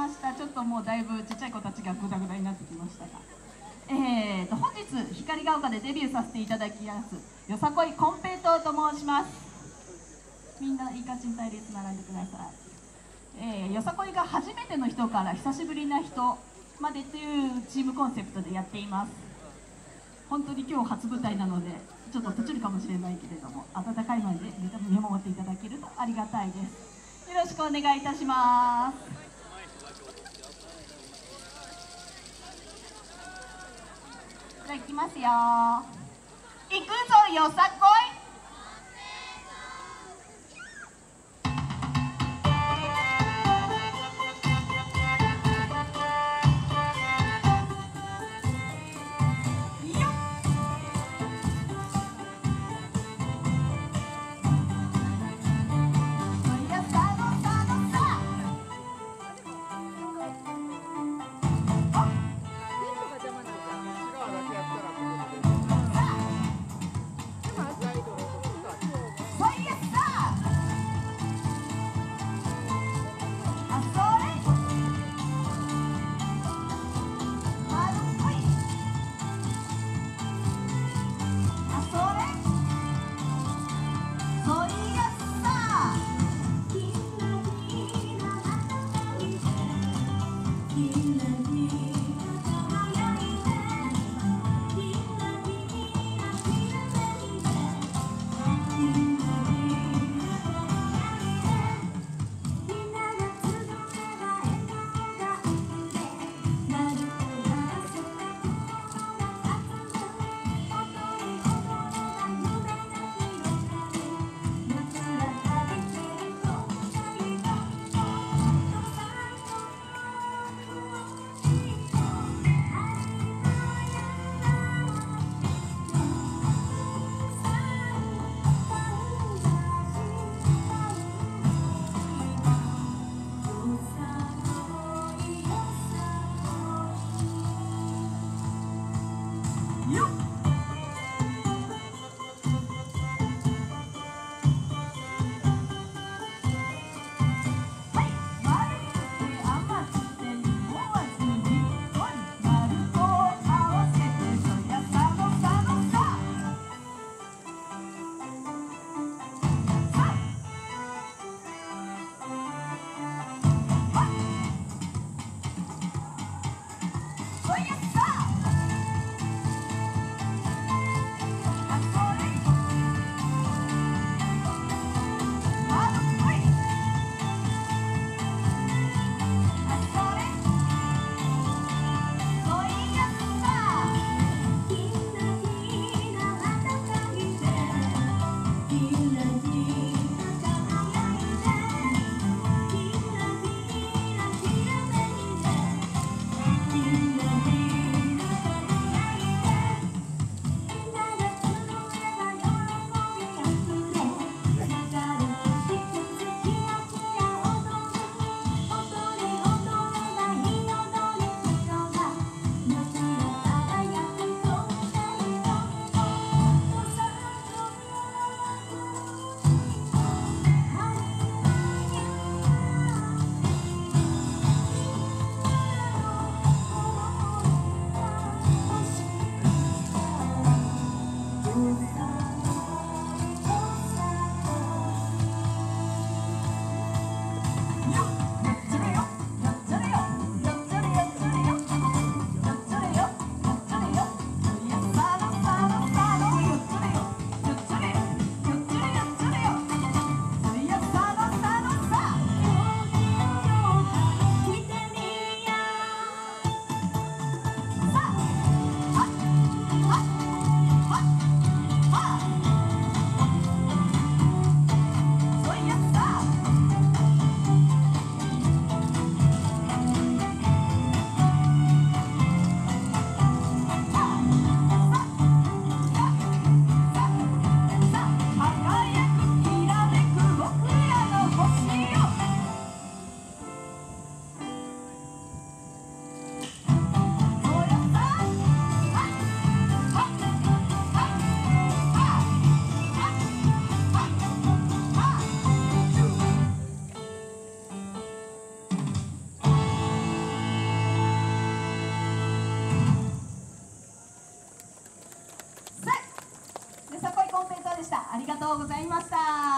ました。ちょっともうだいぶちっちゃい子たちがグダグダになってきましたが。えーと本日光が丘でデビューさせていただきますよさこいコンペイトーと申します。みんないい感じに隊列並んでください、えーよさこいが初めての人から久しぶりな人までというチームコンセプトでやっています。本当に今日初舞台なのでちょっと閉じるかもしれないけれども温かい前で見守っていただけるとありがたいです。よろしくお願いいたします。ゃあいきますよ。行くぞよさこい。Oh, yeah. とうございました。